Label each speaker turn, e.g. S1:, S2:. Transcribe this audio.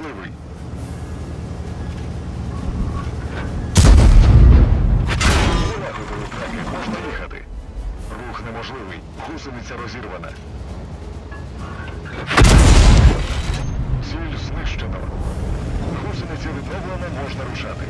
S1: неможливий. Залагодили можна їхати. Рух неможливий. Гусениця розірвана. Ціль знищено. Гусениця відновлена, можна рушати.